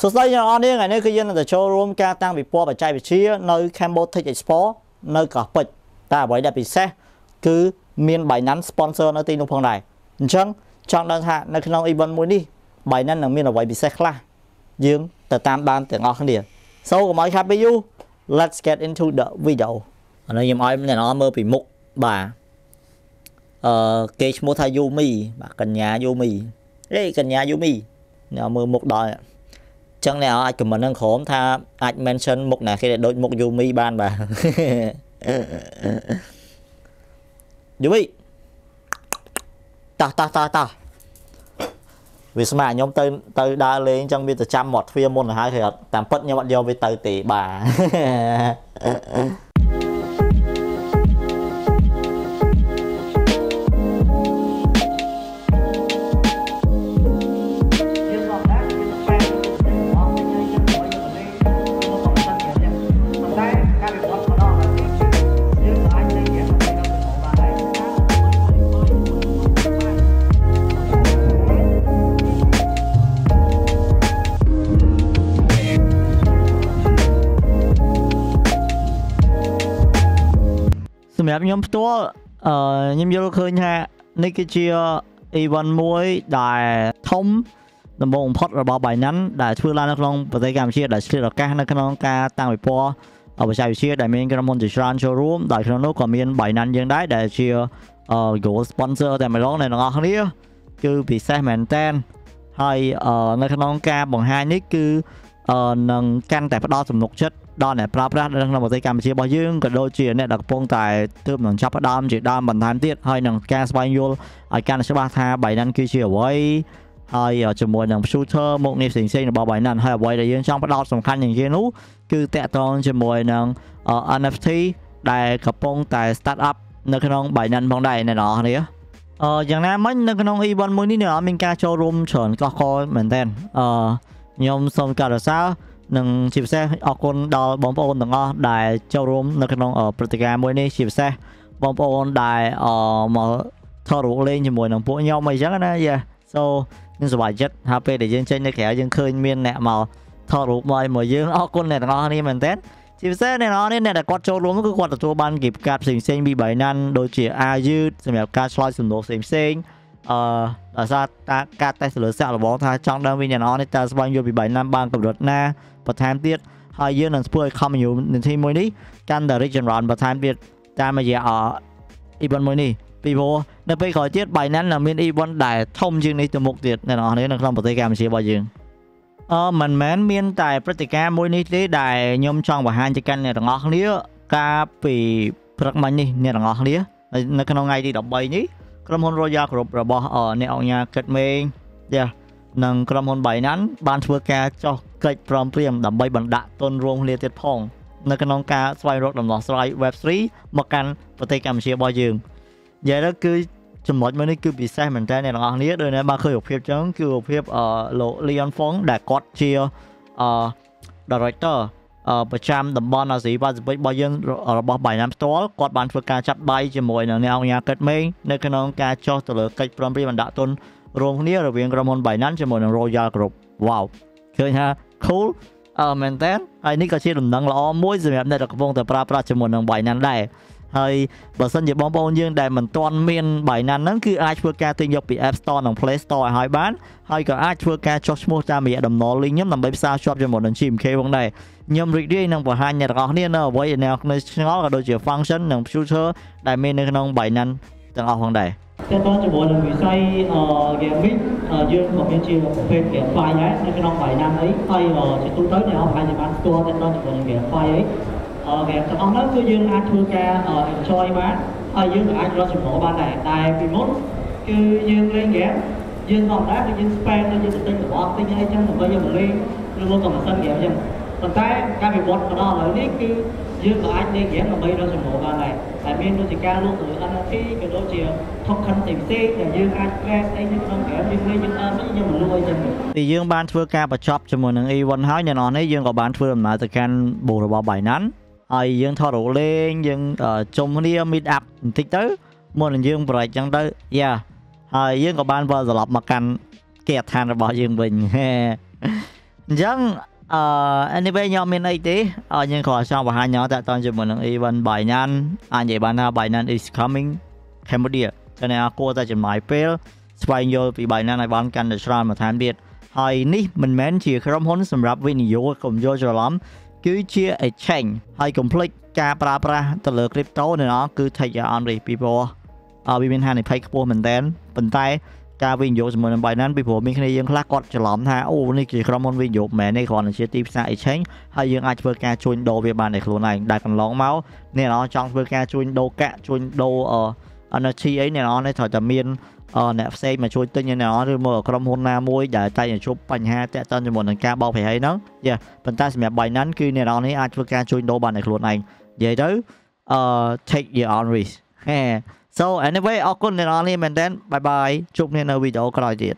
សួស្តីអ្នកនរនេះថ្ងៃនេះគឺយើងនឹងទៅចូលរួមការតាំងពិព័រណ៍បច្ចេកវិទ្យានៅ Cambodia Expo នៅកោះពេជ្រតែអ្វីដែលពិសេសគឺមាន Binance sponsor នៅទីនោះផងដែរអញ្ចឹងចង់ដឹងថានៅក្នុង event មួយនេះ Binance នឹងមានអ្វីពិសេសខ្លះយើងទៅតាមដានទាំងអស់គ្នា So កុំឲ្យខាត់ពេលយូរ Let's get into the video ឥឡូវខ្ញុំឲ្យអ្នកនរមើលពីមុខបាទអឺគេឈ្មោះថា Yumi បាទកញ្ញា Yumi ហេកញ្ញា Yumi អ្នកមើលមុខដល់ ចឹងអ្នកអាច comment នឹងក្រុមថាអាច mention មុខណាគេដែលដូចមុខ Yumi បានបាទ Yumi តោះតោះតោះតោះវាស្មានខ្ញុំទៅទៅដើរលេងចឹងវាទៅចាំមាត់ទ្វារមុនទៅហើយគេអត់តាមពិតខ្ញុំអត់យកវាទៅទេបាទ សម្រាប់ខ្ញុំផ្ទាល់អឺខ្ញុំយល់ឃើញថានេះគឺជា event មួយដែលធំដំបូងបំផុតរបស់ Binance ដែលធ្វើឡើងនៅក្នុងប្រទេសកម្ពុជាដែលឆ្លៀតឱកាសនៅក្នុងការតាំងពិព័រណ៍បច្ចេកវិទ្យាដែលមានក្រុមហ៊ុនជាច្រើនចូលរួមដោយក្នុងនោះក៏មាន Binance យើងដែរដែលជា gold sponsor តែម្ដងអ្នកទាំងអស់គ្នាគឺពិសេសមែនតើហើយនៅក្នុងការបង្ហាញនេះគឺនឹងកាន់តែផ្ដល់ទំនុកចិត្ត ដល់អ្នកប្រើប្រាស់នៅក្នុងប្រទេសកម្ពុជារបស់យើងក៏ដូចជាអ្នកដែលកំពុងតែទើបនឹងចាប់ផ្ដើមជាដើមបន្ថែមទៀតហើយនឹងការស្វែងយល់ឲ្យកាន់តែច្បាស់ថា Binance គឺជាអ្វីហើយជាមួយនឹង shooter មុខងារផ្សេងៗរបស់ Binance ហើយអ្វីដែលយើងចង់ផ្ដោតសំខាន់ជាងគេនោះគឺតាក់ទងជាមួយនឹង NFT ដែលកំពុងតែ start up នៅក្នុង Binance ផងដែរអ្នកនរគ្នាអឺយ៉ាងណាមិញនៅក្នុង event មួយនេះអ្នកមានការចូលរួមច្រើនកោះកលមែនតើអឺខ្ញុំសូមការសើរ និងជាពិសេសអរគុណដល់បងប្អូនទាំងអស់ដែលចូលរួមនៅក្នុងព្រឹត្តិការណ៍មួយនេះជាពិសេសបងប្អូនដែលអមកថតរូបលេងជាមួយនឹងពួកខ្ញុំអីចឹងណាយ៉ា so ខ្ញុំសប្បាយចិត្តហើយពេលដែលយើងចេញនៅក្រៅយើងឃើញមានអ្នកមកថតរូបមកមកយើងអរគុណអ្នកទាំងអស់គ្នាមែនតើជាពិសេសអ្នកនរនេះអ្នកដែលគាត់ចូលរួមគឺគាត់ទទួលបានគីបកាតផ្សេងផ្សេងពីបៃណាន់ដូចជាអាយឺតសម្រាប់ការឆ្លើយសំណួរផ្សេងផ្សេង អឺដោយសារតាការតេស្តលើសាក់របស់ថាចង់ដឹងវិញ្ញាណនេះតើស្វែងយល់ពីបៃណាន់បានកម្រិតណាបន្ថែមទៀតហើយយើងនឹងធ្វើឲ្យ community មួយនេះកាន់តែ rich and run បន្ថែមទៀតតាមរយៈ event មួយនេះពីព្រោះនៅពេលក្រោយទៀត Binance នឹងមាន event ដែលធំជាងនេះទៅមុខទៀតអ្នកនរនៅក្នុងប្រទេសកម្ពុជារបស់យើងអឺមិនមែនមានតែព្រឹត្តិការណ៍មួយនេះទេដែលខ្ញុំចង់បង្ហាញទៅកាន់អ្នកទាំងអស់គ្នាកាលពីព្រឹកមិញនេះអ្នកទាំងអស់គ្នានៅក្នុងថ្ងៃទី13នេះ ក្រុមហ៊ុន Royal Group របស់អ្នកអង្គការគិតមេងយ៉ានិងក្រុមហ៊ុន Binance បានធ្វើការចោះកិច្ចព្រមព្រៀងដើម្បីបណ្ដាក់ទុនរួមគ្នាទៀតផងនៅក្នុងការស្វែងរកដំណោះស្រាយ Web3 មកកាន់ប្រទេសកម្ពុជារបស់យើងនិយាយទៅគឺចំណុចមួយនេះគឺពិសេសមែនតើអ្នកទាំងអស់គ្នាដូចអ្នកបានឃើញរូបភាពចឹងគឺរូបភាពអឺលោក Leon Fong ដែលគាត់ជាអឺ director ប្រចាំតំបន់អាស៊ីប៉ាស៊ីហ្វិករបស់យើងរបស់ Binance ផ្ទាល់គាត់បានធ្វើការចាប់ដៃជាមួយនឹងអ្នកអង្គការកិតមេងនៅក្នុងការចោះទៅលើកិច្ចព្រមព្រៀងបណ្ដាក់ទុនរួមគ្នារវាងក្រុមហ៊ុន Binance ជាមួយនឹង Royal Group វ៉ាវឃើញថា cool អឺមែនតើហើយនេះក៏ជាដំណឹងល្អមួយសម្រាប់អ្នកដែលកំពុងតែប្រើប្រាស់ជាមួយនឹង Binance ដែរ ហើយបើសិនជាបងប្អូនយើងដែលមិនទាន់មាន Binance ហ្នឹងគឺអាចធ្វើការទិញយកពី App Store និង Play Store ឲ្យហើយបានហើយក៏អាចធ្វើការចុះឈ្មោះតាមរយៈតំណ link ខ្ញុំដើម្បីផ្សារភ្ជាប់ជាមួយនឹង GMK ផងដែរខ្ញុំរីករាយនឹងបង្ហាញអ្នកទាំងអស់គ្នានៅអ្វីដែលអ្នកឆ្ងល់ក៏ដូចជា function និង feature ដែលមាននៅក្នុង Binance ទាំងអស់ផងដែរតើតើជាមួយនឹងវិស័យ gaming យើងក៏មានជាប្រភេទ GameFi ដែរនៅក្នុង Binance អីហើយជាទូទៅអ្នកអស់អាចបានស្គាល់តើតើជាមួយនឹង GameFi អី game ទាំងអស់ហ្នឹងគឺយើងអាចធ្វើការ enjoy បានហើយយើងក៏អាចរកចំណូលបានដែរតែពីមុនគឺយើងលេង game យើងធម្មតាគឺយើង spend ទៅយើងទៅទិញរបស់ទិញអីចឹងដើម្បីយកមកលេងឬមកក៏មិនសិន game ចឹងប៉ុន្តែការវិវត្តមកដល់ឥឡូវនេះគឺយើងក៏អាចលេង game ដើម្បីរកចំណូលបានដែរតែមានដូចជាការលក់លើ NFT ក៏ដូចជា token ផ្សេងផ្សេងដែលយើងអាច crash អីនៅក្នុង game យើងលេងយើងអត់នេះយើងមិនលក់អីចឹងទីយើងបានធ្វើការបញ្ចប់ជាមួយនឹង event ហើយនៅនេះយើងក៏បានធ្វើដំណើរទៅកាន់ booth របស់ Binance ហើយយើងថតរូបលេងយើងជុំគ្នា meet up បន្តិចទៅមុននឹងយើង break ចឹងទៅយ៉ាហើយយើងក៏បានវិលត្រឡប់មកកាន់គេដ្ឋានរបស់យើងវិញអញ្ចឹងអឺ anyway ខ្ញុំមានអីទេអឺយើងគ្រាន់ចង់បង្ហាញខ្ញុំតាក់ទងជាមួយនឹង event Binance អាចនិយាយបានថា Binance is coming Cambodia តែអ្នកគួរតែចំណាយពេលស្វែងយល់ពី Binance ឲ្យបានកាន់តែច្រើនបន្ថែមទៀតហើយនេះមិនមែនជាក្រុមហ៊ុនសម្រាប់វិនិយោគកុំយល់ច្រឡំ គឺជា exchange ហើយកុំភ្លេចការប្រើប្រាស់ទៅលើ crypto នៅនោះគឺ take your own risk ពីព្រោះអឺវាមានហានិភ័យខ្ពស់មែនតើប៉ុន្តែការវិនិយោគជាមួយនឹង Binance ពីព្រោះមានគ្នាយើងខ្លះគាត់ច្រឡំថាអូនេះជាក្រុមហ៊ុនវិនិយោគមែនទេគ្រាន់តែជាទីផ្សារ exchange ហើយយើងអាចធ្វើការជួញដូរវាបានដោយខ្លួនឯងដែលកន្លងមកអ្នកនរចង់ធ្វើការជួញដូរកាក់ជួញដូរអឺ NFT អីអ្នកនរនេះត្រូវតែមាន អឺអ្នកផ្សេងមកជួយទិញអ្នកនរឬមកក្រុមហ៊ុនណាមួយដែលតែជួបបញ្ហាតាក់ទងជាមួយនឹងការបោកប្រាស់ហ្នឹងយ៉ាប៉ុន្តែសម្រាប់ Binance គឺអ្នកនរនេះអាចធ្វើការជួញដូរបានដោយខ្លួនឯងនិយាយទៅអឺ take your own risk ហេ So anyway អរគុណអ្នកនរនេះមែនតើ bye bye ជួបគ្នានៅវីដេអូក្រោយទៀត